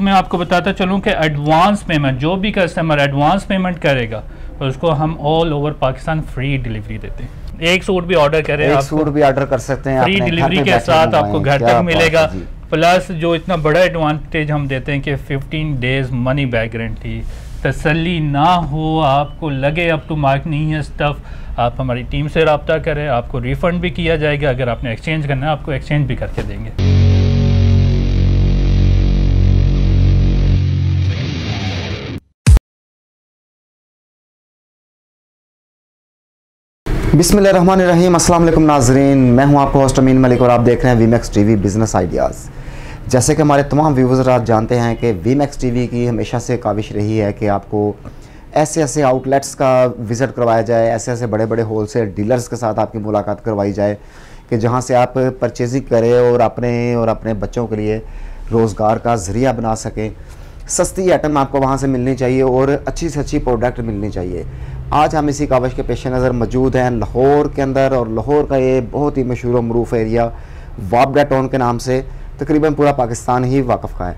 मैं आपको बताता चलूँ कि एडवांस पेमेंट जो भी कस्टमर एडवांस पेमेंट करेगा उसको हम all over Pakistan free delivery देते हैं। एक सूट भी ऑर्डर करें एक सूट भी ऑर्डर कर सकते हैं फ्री डिलीवरी के साथ आपको घर तक मिलेगा। प्लस जो इतना बड़ा एडवांटेज हम देते हैं कि 15 डेज़ मनी बैक गारंटी तसल्ली ना हो आपको लगे अब टू मार्क नहीं है स्टफ़ आप हमारी टीम से रबता करें आपको रिफ़ंड भी किया जाएगा। अगर आपने एक्सचेंज करना है आपको एक्सचेंज भी करके देंगे। बिस्मिल्लाहिर्रहमानिर्रहीम। अस्सलाम वालेकुम नाजरीन। मैं हूँ आपको होस्ट अमीन मलिक और आप देख रहे हैं वीमैक्स टीवी बिज़नेस आइडियाज़ जैसे कि हमारे तमाम व्यूवर्स आप जानते हैं कि वीमैक्स टीवी की हमेशा से काविश रही है कि आपको ऐसे ऐसे आउटलेट्स का विज़िट करवाया जाए ऐसे ऐसे बड़े बड़े होल सेल डीलर्स के साथ आपकी मुलाकात करवाई जाए कि जहाँ से आप परचेजिंग करें और अपने और अपने बच्चों के लिए रोज़गार का ज़रिया बना सकें। सस्ती आइटम आपको वहाँ से मिलनी चाहिए और अच्छी से अच्छी प्रोडक्ट मिलनी चाहिए। आज हम इसी कावश के पेश नज़र मौजूद हैं लाहौर के अंदर और लाहौर का ये बहुत ही मशहूर और मरूफ एरिया वाबडा टाउन के नाम से तकरीबन पूरा पाकिस्तान ही वाकफ़ का है।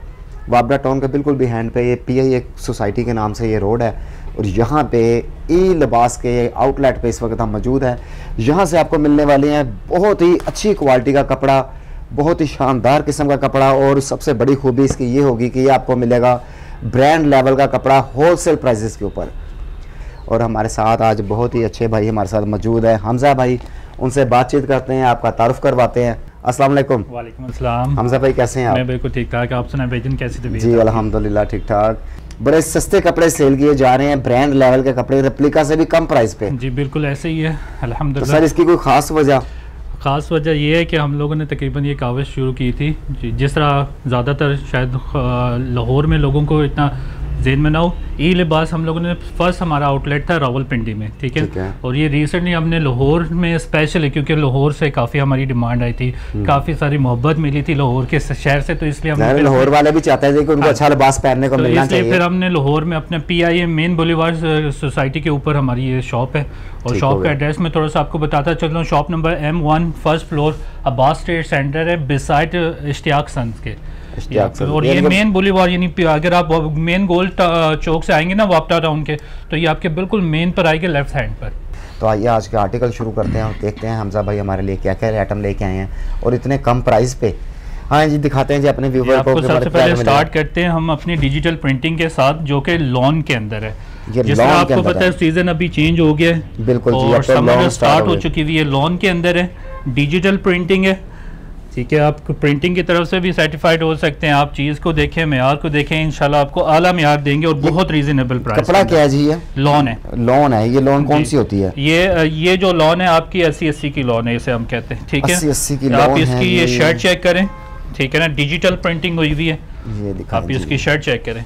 वाबडा टाउन के बिल्कुल भी हैंड पे ये पी आई एक सोसाइटी के नाम से ये रोड है और यहाँ पे ई लिबास के आउटलेट पे इस वक्त हम मौजूद हैं। यहाँ से आपको मिलने वाले हैं बहुत ही अच्छी क्वालिटी का कपड़ा, बहुत ही शानदार किस्म का कपड़ा और सबसे बड़ी खूबी इसकी ये होगी कि ये आपको मिलेगा ब्रांड लेवल का कपड़ा होलसेल प्राइसेस के ऊपर। और हमारे साथ आज बहुत ही अच्छे भाई हमारे साथ मौजूद है। हमजा भाई उनसे बातचीत करते हैं आपका तारुफ करवाते हैं। अस्सलाम वालेकुम। वालेकुम अस्सलाम। हमजा भाई कैसे हैं मैं आप बिल्कुल ठीक ठाक। आप कैसी तबीयत जी अल्हम्दुलिल्लाह ठीक ठाक। बड़े सस्ते कपड़े सेल किए जा रहे हैं ब्रांड लेवल के कपड़े रेप्लिका से भी कम प्राइस पे। जी बिल्कुल ऐसे ही है तो सर इसकी कोई खास वजह? ख़ास वजह यह है कि हम लोगों ने तकरीबन ये कावश शुरू की थी। जी- जिस तरह ज़्यादातर शायद लाहौर में लोगों को इतना जेन में ना हो। ई लिबास हम लोगों ने फ़र्स्ट हमारा आउटलेट था रावलपिंडी में ठीक ठीक है। है। और ये रिसेंटली हमने लाहौर में स्पेशली क्योंकि लाहौर से काफ़ी हमारी डिमांड आई थी। काफ़ी सारी मोहब्बत मिली थी लाहौर के शहर से तो इसलिए हमने लाहौर वाले भी चाहते हैं कि उनको अच्छा लिबास पहनने को तो मिलना चाहिए। फिर हमने लाहौर में अपने P I M main boulevard society के ऊपर हमारी ये शॉप है। और शॉप का एड्रेस मैं थोड़ा सा आपको बताता चल रहा हूँ shop number M one first floor Abbas trade centre है बिसाइड इश्तियाक सन्स के। इश्तियाक और ये मेन बोलीवार यानी अगर आप मेन गोल चौक से आएँगे ना वापटा टाउन के तो ये आपके बिल्कुल मेन पर आएँगे लेफ़्ट हैंड पर। तो आइए आज का आर्टिकल शुरू करते हैं और देखते हैं हमजा भाई हमारे लिए क्या क्या आइटम लेके आए हैं और इतने कम प्राइस पे। हाँ जी दिखाते हैं जी अपने व्यूवर को सबसे पहले स्टार्ट करते हैं हम अपनी डिजिटल प्रिंटिंग के साथ जो कि लॉन के अंदर है। ये जिस lawn तरह के आपको पता है। सीज़न अभी चेंज हो गया है। बिल्कुल और तो समर स्टार्ट हो हो चुकी हुई है लॉन के अंदर है डिजिटल प्रिंटिंग है। ठीक है आप प्रिंटिंग की तरफ़ से भी सर्टिफाइड हो सकते हैं। आप चीज़ को देखें मैार को देखें इंशाल्लाह आपको आला मैार देंगे और बहुत रीजनेबल प्राइस कपड़ा क्या है जी ये? लॉन है। लोन है ये लोन कौन सी होती है? ये ये जो लॉन है आपकी अस्सी अस्सी की लॉन है इसे हम कहते हैं ठीक है? 80 80 की आप इसकी ये शर्ट चेक करें ठीक है ना? डिजिटल प्रिंटिंग हुई हुई है। आप इसकी शर्ट चेक करें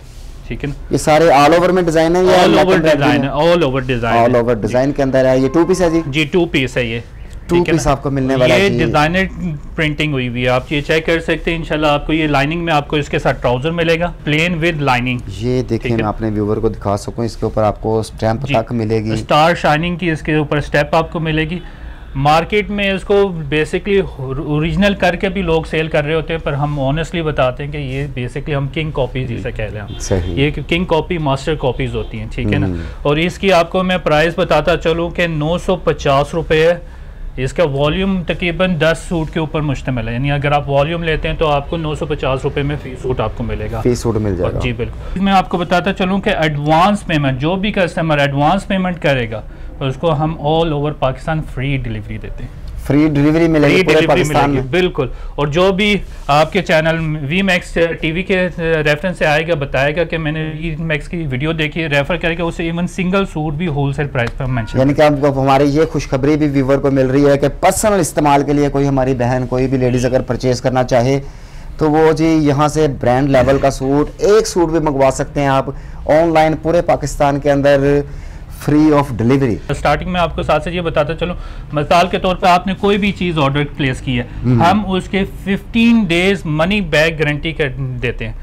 ठीक है ना? ये सारे ऑल ओवर में डिज़ाइन है ऑल ओवर डिज़ाइन है? All over design all over design के अंदर है। ये टू पीस है जी? जी टू पीस है ये। टू पीस आपको मिलने वाला ये है। डिज़ाइनर प्रिंटिंग हुई हुई है। आप ये चेक कर सकते हैं इंशाल्लाह आपको ये लाइनिंग में आपको इसके साथ ट्राउज़र मिलेगा प्लेन विद लाइनिंग ये देखिए मैं अपने व्यूवर को दिखा सकूँ इसके ऊपर आपको स्टैंप तक मिलेगी। स्टार शाइनिंग की इसके ऊपर स्टेप आपको मिलेगी। मार्केट में इसको बेसिकली ओरिजिनल करके भी लोग सेल कर रहे होते हैं पर हम ऑनेस्टली बताते हैं कि ये बेसिकली हम किंग कॉपीज जिसे कह रहे हैं। ये किंग कॉपी मास्टर कॉपीज होती हैं ठीक है ना? हम्म। और इसकी आपको मैं प्राइस बताता चलूँ कि नौ सौ पचास रुपये है। इसका वॉल्यूम तकरीबन 10 सूट के ऊपर मुश्तमिल है। यानी अगर आप वॉल्यूम लेते हैं तो आपको नौ सौ पचास रुपये में फ़ी सूट आपको मिलेगा। फ़ीस सूट मिल जाएगा। जी बिल्कुल। मैं आपको बताता चलूँ कि एडवांस पेमेंट जो भी कस्टमर एडवांस पेमेंट करेगा उसको हम all over Pakistan free delivery देते हैं। फ्री डिलीवरी मिलेगी पूरे पाकिस्तान में। बिल्कुल। और जो भी आपके चैनल वी मैक्स टीवी के रेफरेंस से आएगा बताएगा कि मैंने वी मैक्स की वीडियो देखी है रेफर करेगा उसे इवन सिंगल सूट भी होलसेल प्राइस पर मेंशन यानी कि अब हमारी ये खुशखबरी भी व्यूवर को मिल रही है कि पर्सनल इस्तेमाल के लिए कोई हमारी बहन कोई भी लेडीज़ अगर परचेज करना चाहे तो वो जी यहाँ से ब्रांड लेवल का सूट एक सूट भी मंगवा सकते हैं आप ऑनलाइन पूरे पाकिस्तान के अंदर। Free of delivery. स्टार्टिंग में आपको साथ से ये बताता चलो मिसाल के तौर पे आपने कोई भी चीज़ ऑर्डर प्लेस की है हम उसके 15 डेज़ मनी बैक गारंटी कर देते हैं?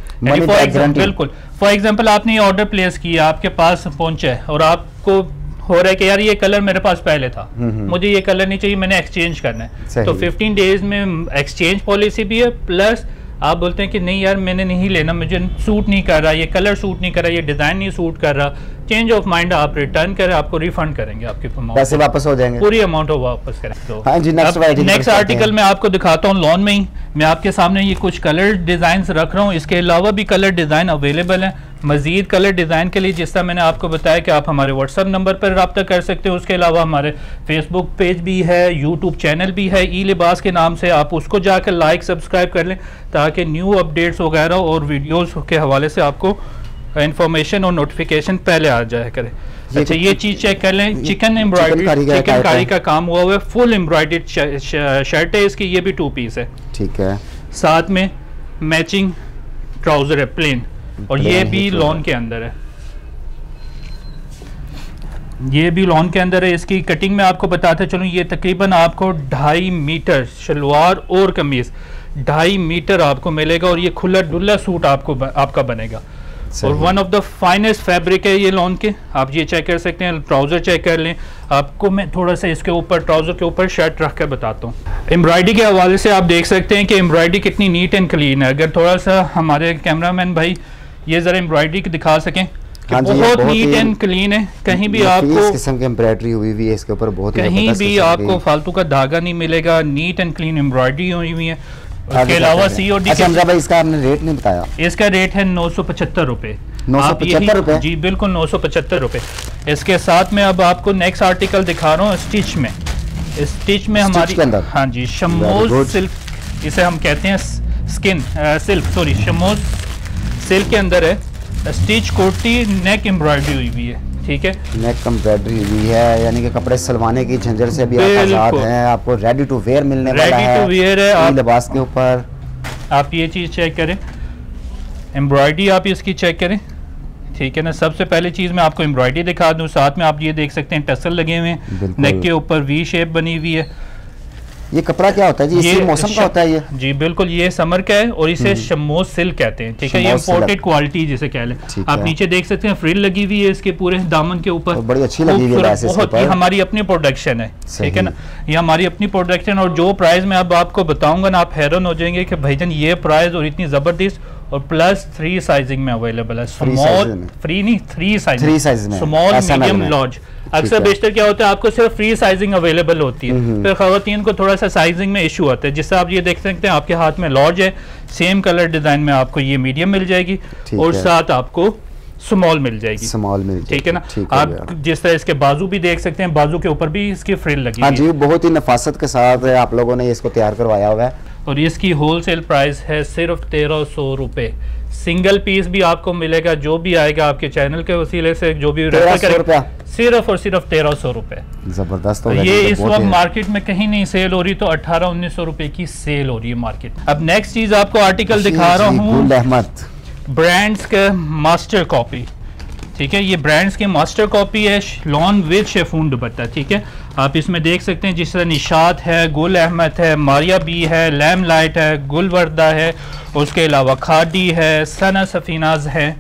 बिल्कुल। फॉर एग्ज़ाम्पल आपने ये ऑर्डर प्लेस किया आपके पास पहुँचा है और आपको हो रहा है कि यार ये कलर मेरे पास पहले था। मुझे ये कलर नहीं चाहिए मैंने एक्सचेंज करना है। तो 15 डेज़ में एक्सचेंज पॉलिसी भी है प्लस आप बोलते हैं कि नहीं यार मैंने नहीं लेना मुझे सूट नहीं कर रहा ये कलर सूट नहीं कर रहा ये डिज़ाइन नहीं सूट कर रहा। चेंज ऑफ़ माइंड आप रिटर्न करें आपको रिफंड करेंगे आपके पैसे वापस हो जाएँगे। पूरी अमाउंट वापस करें। तो हाँ जी नेक्स्ट नेक्स्ट आर्टिकल मैं आपको दिखाता हूँ लॉन में ही। मैं आपके सामने ये कुछ कलर डिज़ाइन रख रहा हूँ। इसके अलावा भी कलर डिज़ाइन अवेलेबल हैं। मजीद कलर डिज़ाइन के लिए जिस तरह मैंने आपको बताया कि आप हमारे व्हाट्सअप नंबर पर रबता कर सकते हो उसके अलावा हमारे फेसबुक पेज भी है यूट्यूब चैनल भी है ई लिबास के नाम से आप उसको जाकर लाइक सब्सक्राइब कर लें ताकि न्यू अपडेट्स वगैरह और वीडियोज़ के हवाले से आपको इन्फॉर्मेशन और नोटिफिकेशन पहले आ जाया करे। अच्छा ये चीज़ चेक कर लें चिकन एम्ब्रॉयडरी चिकन कारी का काम हुआ हुआ है फुल एम्ब्रॉयड शर्ट है इसकी ये भी टू पीस है। ठीक है। साथ में मैचिंग ट्राउज़र है प्लेन और ये भी लॉन के अंदर है। ये भी लॉन के अंदर है। इसकी कटिंग में आपको बताते चलो ये तकरीबन आपको ढाई मीटर शलवार और कमीज ढाई मीटर आपको मिलेगा और ये खुला डुल्ला सूट आपको आपका बनेगा। और one of the finest fabric है ये लॉन के। आप ये चेक कर सकते हैं ट्राउज़र चेक कर लें। आपको मैं थोड़ा सा इसके ऊपर ट्राउज़र के ऊपर शर्ट रख कर बताता हूँ। एम्ब्रॉयडरी के हवाले से आप देख सकते हैं कि एम्ब्रॉयडरी कितनी नीट एंड क्लीन है। अगर थोड़ा सा हमारे कैमरामैन भाई ये ज़रा एम्ब्रॉयडरी दिखा सकें हाँ बहुत नीट एंड क्लीन है। कहीं भी आपको किस्म की एम्ब्रॉयडरी हुई हुई है इसके ऊपर बहुत कहीं भी आपको फालतू का धागा नहीं मिलेगा नीट एंड क्लीन एम्ब्रॉयडरी हुई हुई है। उसके अलावा सी ओ डी अच्छा भाई इसका आपने रेट नहीं बताया। इसका रेट है नौ सौ पचहत्तर रुपए। नौ सौ पचहत्तर रुपए? जी बिल्कुल नौ सौ पचहत्तर रुपए। इसके साथ में अब आपको नेक्स्ट आर्टिकल दिखा रहा हूँ स्टिच में। स्टिच में हमारी हाँ जी शमोज सिल्क इसे हम कहते हैं skin silk sorry chamois silk के अंदर है। स्टिच कोटी नेक एम्ब्रॉयडरी हुई हुई है ठीक है? नेक एम्ब्रॉयडरी हुई है यानी कि कपड़े सलवाने की झंझट से भी आज़ाद हैं आपको रेडी टू वेयर मिलने वाला है रेडी टू वेयर है आप लिबास के ऊपर। आप ये चीज़ चेक करें। एम्ब्रॉयडरी आप इसकी चेक करें ठीक है ना? सबसे पहले चीज़ मैं आपको एम्ब्रॉयडरी दिखा दूँ साथ में आप ये देख सकते हैं टसल लगे हुए हैं। नेक के ऊपर वी शेप बनी हुई है। ये कपड़ा क्या होता है जी? ये मौसम का होता है ये? जी बिल्कुल ये समर का है और इसे हम्म। शमोज सिल्क कहते हैं ठीक है? ये इम्पोर्टेड क्वालिटी जिसे कह लें। आप नीचे देख सकते हैं फ्रिल लगी हुई है इसके पूरे दामन के ऊपर। बड़ी अच्छी लगी हुई है बहुत ये हमारी अपनी प्रोडक्शन है ठीक है ना? ये हमारी अपनी प्रोडक्शन और जो प्राइस मैं अब आपको बताऊँगा ना आप हैरान हो जाएँगे कि भाईजान ये प्राइस और इतनी ज़बरदस्त और प्लस थ्री साइजिंग में अवेलेबल है। स्मॉल फ्री नहीं three size three size small medium large अक्सर बेशतर क्या होता है आपको सिर्फ़ फ्री साइजिंग अवेलेबल होती है। फिर खातन को थोड़ा सा साइजिंग में इशू आता है जिससे आप ये देख सकते हैं आपके हाथ में लॉर्ज है सेम कलर डिज़ाइन में आपको ये मीडियम मिल जाएगी और साथ आपको स्मॉल मिल जाएगी। स्मॉल मिल ठीक है ना? आप जिस तरह इसके बाजू भी देख सकते हैं बाजू के ऊपर भी इसकी फ्रिल लगी हाँ जी बहुत ही नफासत के साथ आप लोगों ने इसको तैयार करवाया हुआ है। और इसकी होलसेल प्राइस है सिर्फ़ तेरह सौ रुपये सिंगल पीस भी आपको मिलेगा जो भी आएगा आपके चैनल के वसीले से जो भी सिर्फ़ और सिर्फ़ तेरह सौ रुपए। ज़बरदस्त ये इस वक्त मार्केट में कहीं नहीं सेल हो रही तो अठारह उन्नीस सौ रुपए की सेल हो रही है मार्केट अब नेक्स्ट चीज़ आपको आर्टिकल दिखा रहा हूँ। ब्रांड्स के मास्टर कॉपी ठीक है ये ब्रांड्स की मास्टर कॉपी है लॉन विद शेफून दुपट्टा ठीक है? आप इसमें देख सकते हैं जिस तरह निशात है, गुल अहमद है, मारिया बी है लैम लाइट है, गुलवर्दा है, उसके अलावा खाडी है, सना सफ़ीनाज है।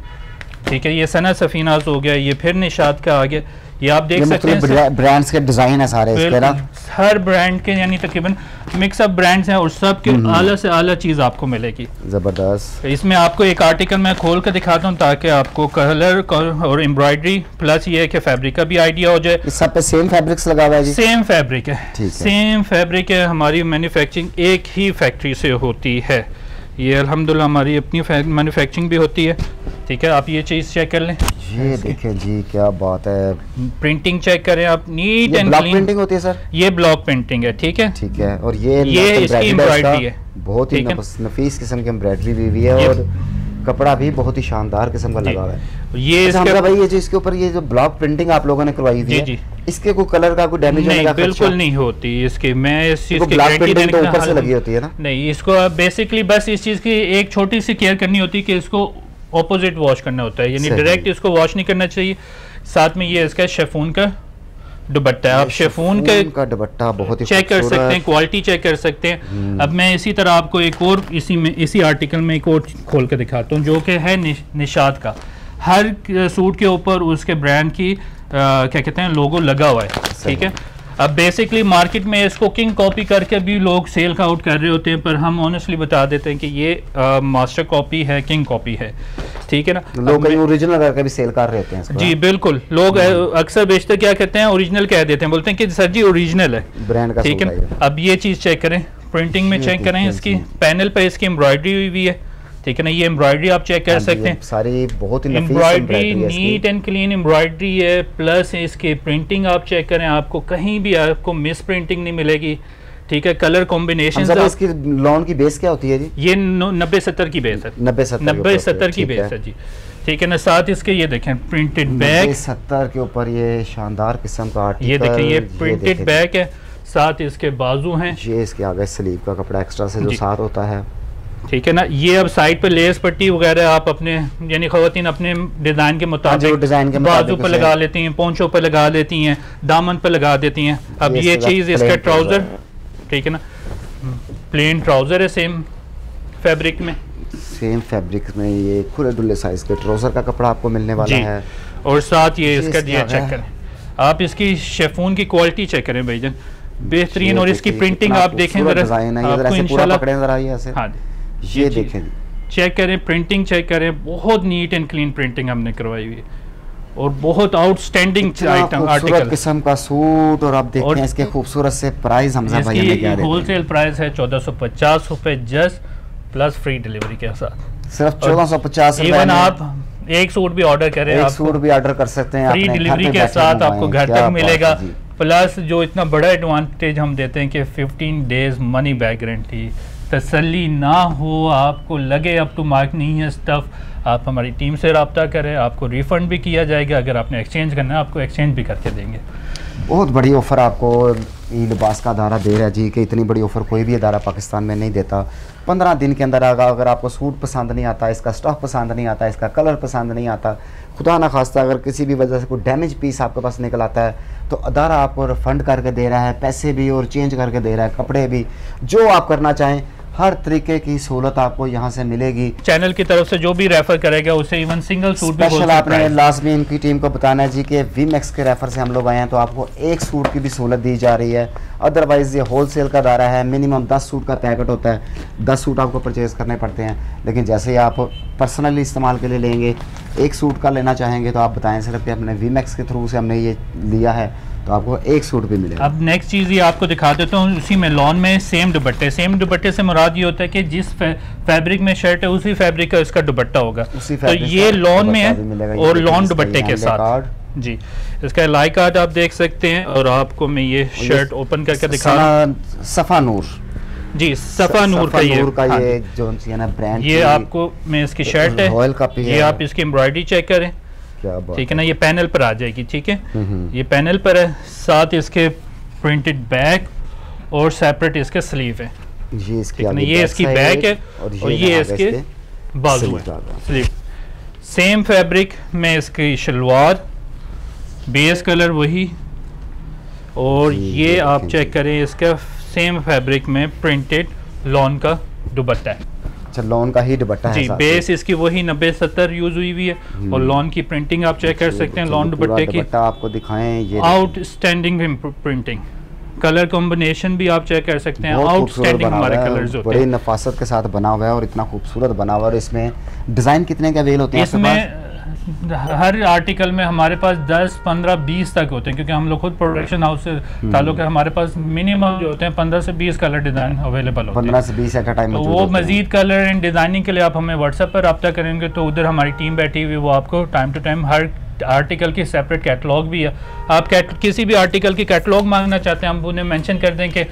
ठीक है, ये सना सफ़ीनाज हो गया, ये फिर निशात का आ गया ये आप देख सकते हैं ब्रांड्स के डिज़ाइन है सारे हर ब्रांड के यानी तकरीबन मिक्स अप ब्रांड्स हैं और सब के हम्म। आला से आला चीज़ आपको मिलेगी। ज़बरदस्त। इसमें आपको एक आर्टिकल मैं खोल कर दिखाता हूँ ताकि आपको कलर और एम्ब्रॉयडरी प्लस ये है कि फैब्रिक का भी आइडिया हो जाए। सब पे सेम फैब्रिक्स लगा हुआ है जी? सेम फैब्रिक है। सेम फैब्रिक है हमारी मैन्युफैक्चरिंग एक ही फैक्ट्री से होती है। ये अल्हम्दुलिल्लाह हमारी अपनी मैन्युफैक्चरिंग भी होती है। ठीक है आप ये चीज़ चेक कर लें। ये देखें जी क्या बात है। प्रिंटिंग चेक करें आप नीट एंड ब्लॉक प्रिंटिंग होती है सर ये ब्लॉक प्रिंटिंग है ठीक है? ठीक है और ये ये इसकी एम्ब्रॉयडरी है। बहुत ही नफीस किस्म की एम्ब्रॉयडरी भी, भी है और कपड़ा भी बहुत ही शानदार किस्म का लगा हुआ है। ये अच्छा, इसके भाई ये जो इसके ऊपर ये जो ब्लॉक प्रिंटिंग आप लोगों ने करवाई थी जी इसके कोई कलर का कोई डैमेज नहीं बिल्कुल नहीं होती इसके मैं इस चीज़ की गारंटी देने तो ऊपर से लगी होती है ना। नहीं इसको बेसिकली बस इस चीज़ की एक छोटी सी केयर करनी होती है कि इसको ऑपोजिट वॉश करना होता है यानी डायरेक्ट इसको वॉश नहीं करना चाहिए। साथ में ये इसका शेफून का दुपट्टा। है आप शेफून का दुपट्टा बहुत ही चेक कर सकते हैं क्वालिटी चेक कर सकते हैं। अब मैं इसी तरह आपको एक और इसी में इसी आर्टिकल में एक और खोल कर दिखाता हूँ जो कि है निशात का। हर सूट के ऊपर उसके ब्रांड की आ, क्या कहते हैं लोगो लगा हुआ है ठीक है? अब बेसिकली मार्केट में इसको किंग कॉपी करके भी लोग सेल का आउट कर रहे होते हैं पर हम ऑनेस्टली बता देते हैं कि ये मास्टर कॉपी है किंग कॉपी है। ठीक है ना? लोग कहीं ओरिजिनल करके भी सेल कर रहे होते हैं जी बिल्कुल। लोग अक्सर बेचते क्या कहते हैं ओरिजिनल कह देते हैं। बोलते हैं कि सर जी ओरिजिनल है। ब्रांड का ठीक है अब ये चीज़ चेक करें प्रिंटिंग में चेक करें इसकी। पैनल पर इसकी एम्ब्रॉयडरी हुई हुई है। ठीक है ना ये एम्ब्रॉयडरी आप चेक कर हाँ सकते हैं। सारी बहुत ही embroidery embroidery neat and clean embroidery है प्लस इसकी प्रिंटिंग आप चेक करें आपको कहीं भी आपको मिस प्रिंटिंग नहीं मिलेगी। ठीक है कलर कॉम्बिनेशन इसकी लोन की बेस क्या होती है जी? ये नब्बे सत्तर की बेस है। नब्बे सत्तर नब्बे सत्तर की बेस है। जी। ठीक है ना साथ इसके ये देखें प्रिंटेड बैग सत्तर के ऊपर ये शानदार किस्म का आर्टिकल ये देखें ये प्रिंटेड बैग है साथ इसके बाजू हैं। ये इसके आगे स्लीव का कपड़ा एक्स्ट्रा से जो। साथ होता है। ठीक है ना? ये अब साइड पे लेस पट्टी वगैरह आप अपने यानी खवातीन अपने डिज़ाइन के हाँ, मुताबिक डिज़ाइन के बाजू मुताबिक पे उसे- लगा लेती हैं पोंचों पे लगा देती हैं दामन पे लगा देती हैं। अब ये चीज़ इसका ट्राउज़र ठीक है ना? प्लेन ट्राउज़र है सेम फैब्रिक में। सेम फैब्रिक में ये खुले डुल्ले साइज़ के ट्राउज़र का कपड़ा आपको मिलने वाला है। और साथ ये इसका इसका ये चेक करें। आप इसकी शेफून की क्वालिटी चेक करें भाईजान। बेहतरीन और इसकी प्रिंटिंग आप देखें जरा डिज़ाइन है जरा ऐसे पूरा इंशाल्लाह जरा ये ऐसे। हाँ ये देखें। चेक करें प्रिंटिंग चेक करें। बहुत नीट एंड क्लीन प्रिंटिंग हमने करवाई हुई है। और बहुत आउटस्टैंडिंग आइटम आर्टिकल किस्म का सूट और आप देखते और- हैं इसके खूबसूरत से प्राइस हमजा भाई हमें क्या होलसेल प्राइस है। चौदह सौ पचास रुपये जस्ट प्लस फ्री डिलीवरी के साथ। सिर्फ़ चौदह सौ पचास इवन आप एक सूट भी ऑर्डर करें एक सूट भी ऑर्डर कर सकते हैं फ्री डिलीवरी के साथ आपको घर तक मिलेगा। प्लस जो इतना बड़ा एडवांटेज हम देते हैं कि 15 डेज़ मनी बैक गारंटी तसल्ली ना हो, आपको लगे अप टू मार्क नहीं है स्टफ़ आप हमारी टीम से रबता करें, आपको रिफ़ंड भी किया जाएगा, अगर आपने एक्सचेंज करना है, आपको एक्सचेंज भी करके देंगे। बहुत बड़ी ऑफ़र आपको ई लिबास का अदारा दे रहा है जी, कि इतनी बड़ी ऑफ़र कोई भी अदारा पाकिस्तान में नहीं देता। पंद्रह दिन के अंदर आगा अगर आपको सूट पसंद नहीं आता, इसका स्टफ़ पसंद नहीं आता, इसका कलर पसंद नहीं आता, खुदा ना खास्ता अगर किसी भी वजह से कोई डैमेज पीस आपके पास निकल आता है तो अदारा आपको रिफ़ंड करके दे रहा है, पैसे भी और चेंज करके दे रहा है, कपड़े भी, जो आप करना चाहें हर तरीके की सहूलत आपको यहाँ से मिलेगी। चैनल की तरफ़ से जो भी रेफर करेगा उसे इवन सिंगल सूट भी स्पेशल आपने। लाजमी इनकी टीम को बताना है जी कि वी मैक्स के रेफर से हम लोग आए हैं तो आपको एक सूट की भी सहूलत दी जा रही है। अदरवाइज़ ये होलसेल का दायरा है मिनिमम दस सूट का पैकेट होता है। दस सूट आपको परचेज़ करने पड़ते हैं। लेकिन जैसे ही आप पर्सनली इस्तेमाल के लिए लेंगे एक सूट का लेना चाहेंगे तो आप बताएँ सिर्फ़ कि हमने वी मैक्स के थ्रू से हमने ये लिया है। तो आपको एक सूट भी मिलेगा। अब नेक्स्ट चीज़ ये आपको दिखा देता हूँ उसी में लॉन में सेम दुपट्टे सेम दुपट्टे से मुराद ये होता है कि जिस फै, फैब्रिक में शर्ट है उसी फैब्रिक का इसका दुपट्टा होगा। उसी तो ये लॉन में है और लॉन दुपट्टे के साथ। जी इसका लाई कार्ड आप देख सकते हैं और आपको मैं ये शर्ट ओपन करके दिखा हूँ सफ़ा नूर। जी सफ़ा नूर का ये का हाँ ये जो। ब्रांड ये आपको मैं इसकी शर्ट है। ये आप इसकी एम्ब्रॉयडरी चेक करें। ठीक है ना ये पैनल पर आ जाएगी ठीक है? हम्म, हम्म। ये पैनल पर है साथ इसके प्रिंटेड बैक और सेपरेट इसके स्लीव है। ये इसकी ना ये इसकी बैक है और ये, और ये इसके बाजू है। स्लीव सेम फैब्रिक में इसकी शलवार बेस कलर वही और ये आप चेक। करें इसका सेम फैब्रिक में प्रिंटेड लॉन का दुपट्टा है। अच्छा लॉन का ही दुपट्टा जी बेस इसकी वही नब्बे सत्तर यूज़ हुई हुई है और लोन की प्रिंटिंग आप चेक कर सकते हैं लोन लॉन दुपट्टे की आपको दिखाएँ ये आउटस्टैंडिंग प्रिंटिंग कलर कॉम्बिनेशन भी आप चेक कर सकते हैं आउटस्टैंडिंग हमारे कलर्स होते हैं। बड़े नफासत के साथ बना हुआ है और इतना खूबसूरत बना हुआ है और इसमें डिज़ाइन कितने के अवेल होते हैं इसमें हर आर्टिकल में हमारे पास 10 15 20 तक होते हैं क्योंकि हम लोग खुद प्रोडक्शन हाउस से हम्म। ताल्लुक है हमारे पास मिनिमम जो होते हैं 15 से 20 कलर डिज़ाइन अवेलेबल होते पंद्रह हैं से बीस एट टाइम तो वो मजीद कलर एंड डिज़ाइनिंग के लिए आप हमें व्हाट्सएप पर रब्ता करेंगे तो उधर हमारी टीम बैठी हुई वो आपको टाइम टू टाइम हर आर्टिकल की सेपरेट कैटलॉग भी है आप कैट किसी भी आर्टिकल की कैटलॉग मांगना चाहते हैं हम उन्हें मेंशन कर दें कि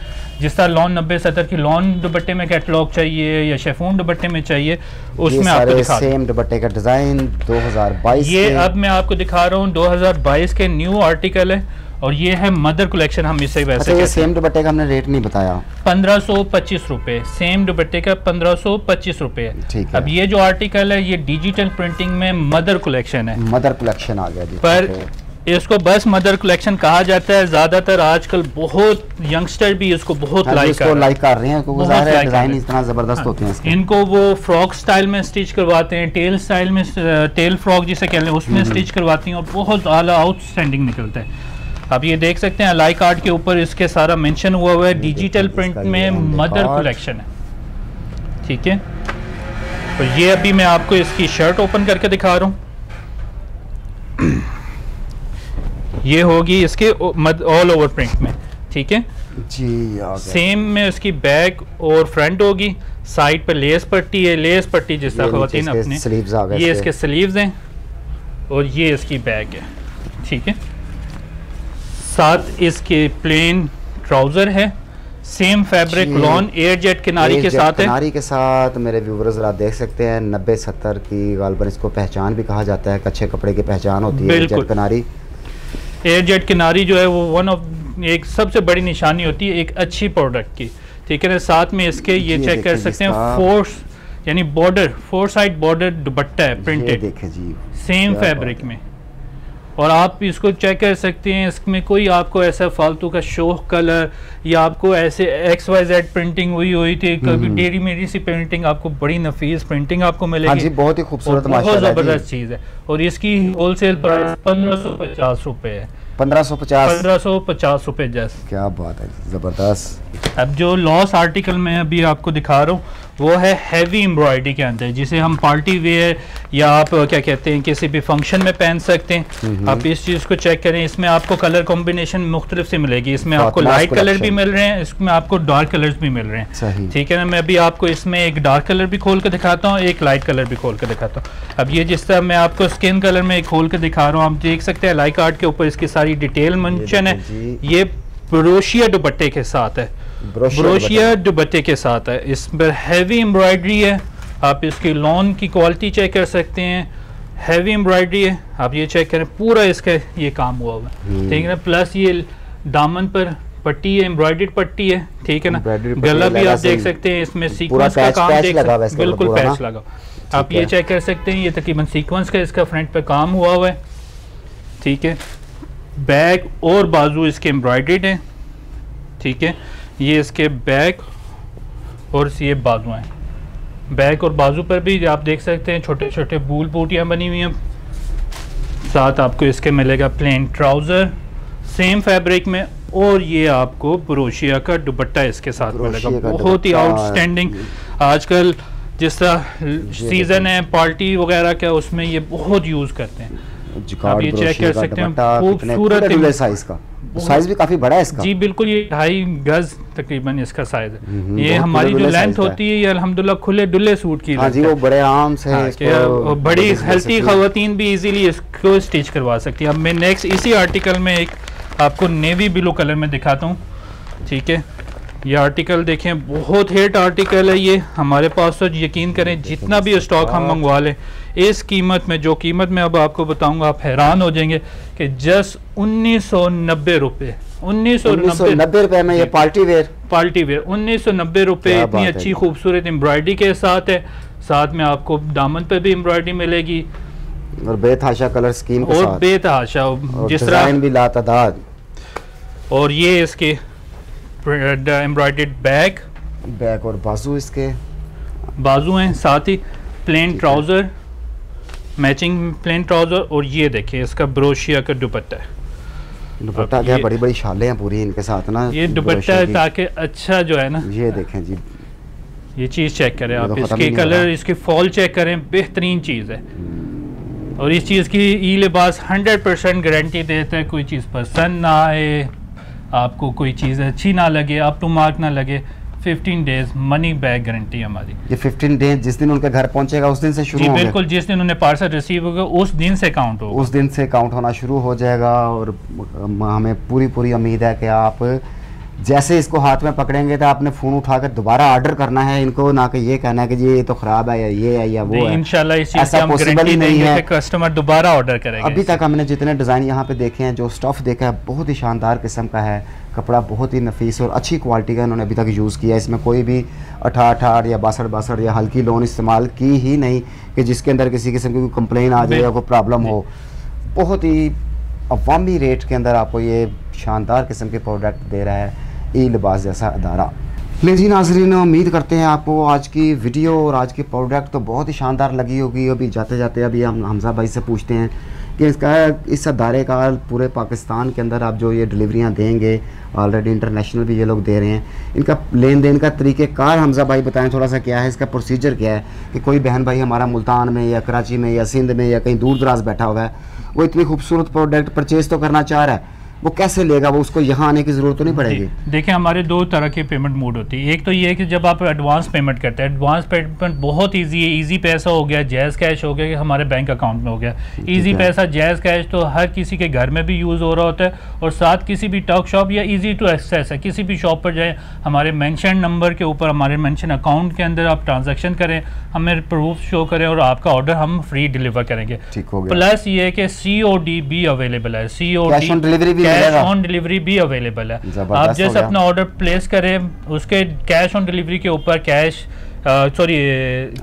जिस तरह लॉन नब्बे सत्तर की लॉन दुपट्टे में कैटलॉग चाहिए या शेफून दुपट्टे में चाहिए उसमें आपको दिखा दूँ। सेम दुपट्टे का डिज़ाइन 2022 ये अब मैं आपको दिखा रहा हूँ 2022 के न्यू आर्टिकल है और ये है मदर कलेक्शन हम इसे वैसे अच्छा ये सेम दुपट्टे का हमने रेट नहीं बताया। पंद्रह सौ पच्चीस रुपये सेम दुपट्टे का पंद्रह सौ पच्चीस रुपये ठीक अब ये जो आर्टिकल है ये डिजिटल प्रिंटिंग में मदर कलेक्शन है। मदर कलेक्शन आ गया जी। पर इसको बस मदर कलेक्शन कहा जाता है। ज़्यादातर आजकल बहुत यंगस्टर भी इसको बहुत हाँ लाइक इसको कर लाइक कर रहे हैं क्योंकि ज़ाहिर है डिज़ाइन इतना ज़बरदस्त हाँ। होते हैं इनको वो फ्रॉक स्टाइल में स्टिच करवाते हैं टेल स्टाइल में टेल फ्रॉक जिसे कहते हैं उसमें हम्म। स्टिच करवाती हैं और बहुत आला आउटस्टैंडिंग निकलता है। आप ये देख सकते हैं अलाई कार्ड के ऊपर इसके सारा मेंशन हुआ हुआ है। डिजिटल प्रिंट में मदर कलेक्शन है। ठीक है? तो ये अभी मैं आपको इसकी शर्ट ओपन करके दिखा रहा हूँ। ये होगी इसके ऑल ओवर प्रिंट में। ठीक है? जी सेम में उसकी बैक और फ्रंट होगी। साइड पर लेस पट्टी है लेस पट्टी जिस तरह खातन अपने। ये इसके। इसके स्लीव्स हैं और ये इसकी बैग है। ठीक है? साथ इसके प्लेन ट्राउज़र है। Same fabric lawn air jet किनारी के साथ है। किनारी के साथ मेरे व्यूवर्स आप देख सकते हैं नब्बे सत्तर की गालबन इसको पहचान भी कहा जाता है कच्चे कपड़े की पहचान होती है बिल्कुल। जेट किनारी। एयर जेट किनारी जो है वो वन ऑफ़ एक सबसे बड़ी निशानी होती है एक अच्छी प्रोडक्ट की। ठीक है ना? साथ में इसके ये ये चेक कर सकते हैं फोर्स यानी border four side border dupatta है प्रिंटेड देखें जी। सेम फैब्रिक में। और आप इसको चेक कर सकते हैं। इसमें कोई आपको ऐसा फालतू का शोक कलर या आपको ऐसे एक्स वाई जेड प्रिंटिंग हुई हुई थी कभी हम्म। डेरी मेरी सी प्रिंटिंग आपको बड़ी नफीस प्रिंटिंग आपको हाँ मिलेगी जी बहुत ही खूबसूरत बहुत ज़बरदस्त चीज़ है। और इसकी होलसेल प्राइस पंद्रह सौ पचास रुपये है। पंद्रह सौ पचास। पंद्रह सौ पचास रुपये जस्ट क्या बात है ज़बरदस्त। अब जो लॉस आर्टिकल मैं अभी आपको दिखा रहा हूँ वो है हैवी एम्ब्रॉयडरी के अंदर जिसे हम पार्टी वेयर या आप क्या कहते हैं किसी भी फ़ंक्शन में पहन सकते हैं। आप इस चीज़ को चेक करें इसमें आपको कलर कॉम्बिनेशन मुख्तलिफ़ से मिलेगी। इसमें आपको लाइट कलर भी मिल रहे हैं इसमें आपको डार्क कलर्स भी मिल रहे हैं। ठीक है ना मैं अभी आपको इसमें एक डार्क कलर भी खोल के दिखाता हूँ एक लाइट कलर भी खोल के दिखाता हूँ। अब ये जिस तरह मैं आपको स्किन कलर में खोल के दिखा रहा हूँ आप देख सकते हैं लाइक आर्ट के ऊपर इसकी सारी डिटेल मेंशन है। ये ब्रोशिया दुपट्टे के साथ है। ब्रोशिया दुपट्टे के साथ है। इस पर हैवी एम्ब्रॉयडरी है। आप इसकी लॉन की क्वालिटी चेक कर सकते हैं। हैवी एम्ब्रॉयडरी है। आप ये चेक करें पूरा इसका ये काम हुआ हुआ है। हम्म। ठीक है ना? प्लस ये दामन पर पट्टी है एम्ब्रॉयडर्ड पट्टी है। ठीक है ना? गला भी आप देख सकते हैं इसमें पूरा सीक्वेंस का काम देख सकते बिल्कुल पैच लगा। आप ये चेक कर सकते हैं ये तकरीबन सीक्वेंस का इसका फ्रंट पे काम हुआ हुआ है। ठीक है? बैक और बाजू इसके एम्ब्रॉयडर्ड है। ठीक है? ये इसके बैक और ये बाजू हैं। बैक और बाजू पर भी आप देख सकते हैं छोटे छोटे बूल बूटियाँ बनी हुई हैं। साथ आपको इसके मिलेगा प्लेन ट्राउज़र सेम फैब्रिक में और ये आपको ब्रोशिया का दुपट्टा इसके साथ मिलेगा। बहुत ही आउटस्टैंडिंग आजकल जिस तरह सीज़न है पार्टी वगैरह का उसमें ये बहुत यूज़ करते हैं। आप ये चेक कर का सकते हैं, दुपट्टा, खूबसूरत कितने साइज़ का। साइज़ भी काफ़ी बड़ा है इसका। जी बिल्कुल ये ढाई गज तकरीबन इसका साइज़ है। हम्म, ये हमारी जो लेंथ है। होती है ये अल्हम्दुलिल्लाह खुले डुले सूट की हाँ जी वो बड़े आराम से हाँ, बड़ी हेल्थी खातन भी इजीली इसको स्टिच करवा सकती है। अब मैं नेक्स्ट इसी आर्टिकल में एक आपको नेवी ब्लू कलर में दिखाता हूँ। ठीक है? ये आर्टिकल देखें बहुत हेट आर्टिकल है ये। हमारे पास तो यकीन करें जितना भी स्टॉक हम मंगवा लें इस कीमत में जो कीमत मैं अब आपको बताऊँगा आप हैरान हो जाएँगे कि जस्ट उन्नीस सौ नब्बे रुपये उन्नीस सौ नब्बे रुपए में ये पार्टी वेयर पार्टी वेयर उन्नीस सौ नब्बे रुपये इतनी अच्छी खूबसूरत एम्ब्रॉयडरी के साथ है। साथ में आपको दामन पे भी एम्ब्रॉयडरी मिलेगी। और बेतहाशा कलर स्कीम और बेतहाशा जिस तरह भी लातादाद और ये इसके एम्ब्रॉयडर्ड बैग बैक और बाजू इसके। बाजू हैं साथ ही plain trouser matching plain trouser और ये देखिए इसका ब्रोशिया का दुपट्टा। है दुपट्टा क्या बड़ी बड़ी शालें हैं पूरी इनके साथ ना? ये दुपट्टा है ताकि अच्छा जो है ना। ये देखें जी। ये चीज़ चेक करें तो आप इसके नहीं हो कलर। इसके फॉल चेक करें बेहतरीन चीज़ है। और इस चीज़ की ई लिबास हंड्रेड परसेंट गारंटी देता है कोई चीज़ पसंद ना आए। आपको कोई चीज़ अच्छी ना लगे आप टू मार्क ना लगे 15 डेज़ मनी बैक गारंटी हमारी। ये 15 डेज़ जिस दिन उनके घर पहुंचेगा उस दिन से शुरू जी बिल्कुल जिस दिन उन्हें पार्सल रिसीव होगा उस दिन से काउंट होगा। उस दिन से काउंट होना शुरू हो जाएगा और हमें पूरी पूरी उम्मीद है कि आप जैसे इसको हाथ में पकड़ेंगे तो आपने फ़ोन उठाकर दोबारा ऑर्डर करना है इनको ना कि ये कहना है कि जी ये तो ख़राब है या ये है या वो है। इंशाल्लाह इस चीज़ ऐसा गारंटी ही नहीं है। कस्टमर दोबारा ऑर्डर करेंगे अभी तक हमने जितने डिज़ाइन यहाँ पे देखे हैं जो स्टफ़ देखा है बहुत ही शानदार किस्म का है। कपड़ा बहुत ही नफीस और अच्छी क्वालिटी का इन्होंने अभी तक यूज़ किया है। इसमें कोई भी अठार अठार या बासठ बासठ या हल्की लोन इस्तेमाल की ही नहीं कि जिसके अंदर किसी किस्म की कोई कंप्लेन आ जाए या कोई प्रॉब्लम हो। बहुत ही अवामी रेट के अंदर आपको ये शानदार किस्म के प्रोडक्ट दे रहा है। ई लिबास जैसा अदारा। ले जी नाजरीन, उम्मीद करते हैं आपको आज की वीडियो और आज की प्रोडक्ट तो बहुत ही शानदार लगी होगी। अभी जाते जाते अभी हम हमजा भाई से पूछते हैं कि इसका, इस अदारे का पूरे पाकिस्तान के अंदर आप जो ये डिलीवरियाँ देंगे ऑलरेडी इंटरनेशनल भी ये लोग दे रहे हैं। इनका लेन देन का तरीक़ेकार हमजा भाई बताएँ थोड़ा सा क्या है, इसका प्रोसीजर क्या है कि कोई बहन भाई हमारा मुल्तान में या कराची में या सिंध में या कहीं दूर दराज बैठा हुआ है, वो इतनी खूबसूरत प्रोडक्ट परचेज़ तो करना चाह रहा है। वो कैसे लेगा? वो उसको यहाँ आने की ज़रूरत तो नहीं पड़ेगी। देखिए हमारे दो तरह की पेमेंट मोड होती है। एक तो ये है कि जब आप एडवांस पेमेंट करते हैं एडवांस पेमेंट बहुत इजी है। इजी पैसा हो गया जैज़ कैश हो गया कि हमारे बैंक अकाउंट में हो गया। इजी पैसा जैज़ कैश तो हर किसी के घर में भी यूज़ हो रहा होता है और साथ किसी भी टॉक शॉप या ईजी टू एक्सेस है। किसी भी शॉप पर जाए हमारे मैंशन नंबर के ऊपर हमारे मैंशन अकाउंट के अंदर आप ट्रांजेक्शन करें हमें प्रूफ शो करें और आपका ऑर्डर हम फ्री डिलीवर करेंगे। प्लस ये है कि सी ओ डी भी अवेलेबल है। C O D cash on delivery भी अवेलेबल है। आप जैसे अपना ऑर्डर प्लेस करें उसके कैश ऑन डिलीवरी के ऊपर cash sorry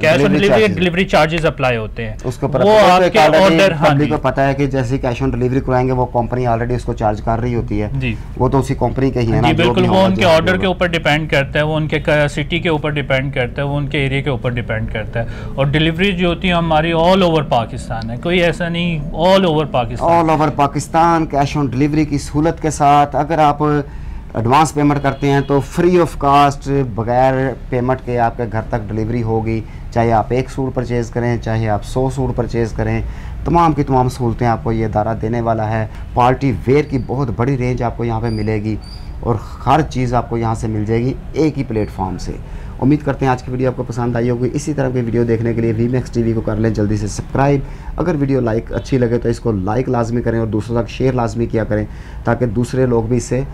cash on delivery delivery charges apply होते हैं। उसके ऊपर वो आपके ऑर्डर हाँ को पता है कि जैसे कैश ऑन डिलीवरी कराएँगे वो कंपनी ऑलरेडी उसको चार्ज कर रही होती है। जी। वो तो उसी कंपनी के ही है ना बिल्कुल वो उनके ऑर्डर के ऊपर डिपेंड करता है वो उनके सिटी के ऊपर डिपेंड करता है वो उनके एरिया के ऊपर डिपेंड करता है। और डिलीवरी जो होती है हमारी ऑल ओवर पाकिस्तान है। कोई ऐसा नहीं all over Pakistan all over Pakistan cash on delivery की सहूलत के साथ अगर आप एडवांस पेमेंट करते हैं तो फ्री ऑफ़ कास्ट बगैर पेमेंट के आपके घर तक डिलीवरी होगी। चाहे आप एक सूट परचेज़ करें, चाहे आप सौ सूट परचेज़ करें, तमाम की तमाम सहूलतें आपको ये अदारा देने वाला है। पार्टी वेयर की बहुत बड़ी रेंज आपको यहाँ पे मिलेगी और हर चीज़ आपको यहाँ से मिल जाएगी एक ही प्लेटफॉर्म से। उम्मीद करते हैं आज की वीडियो आपको पसंद आई होगी। इसी तरह की वीडियो देखने के लिए वी मैक्स टी को कर लें, जल्दी से सब्सक्राइब अगर वीडियो लाइक अच्छी लगे तो इसको लाइक लाजमी करें और दूसरों तक शेयर लाजमी किया करें, ताकि दूसरे लोग भी इससे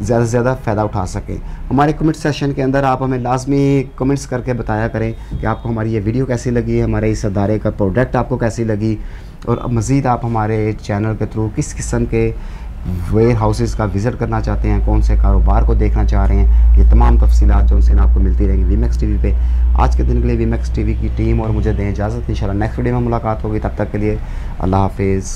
ज़्यादा से ज़्यादा फ़ायदा उठा सकें। हमारे कमेंट सेशन के अंदर आप हमें लाजमी कमेंट्स करके बताया करें कि आपको हमारी ये वीडियो कैसी लगी, हमारे इस अदारे का प्रोडक्ट आपको कैसी लगी, और मज़ीद आप हमारे चैनल के थ्रू किस किस्म के वेयर हाउसेस का विज़िट करना चाहते हैं कौन से कारोबार को देखना चाह रहे हैं, ये तमाम तफसीत जो उनसे आपको मिलती रहेंगी वीमेक्स टीवी पे। आज के दिन के लिए वीमेक्स टीवी की टीम और मुझे दें इजाज़त इन नेक्स्ट वीडियो में मुलाकात होगी, तब तक के लिए अल्लाह हाफिज़।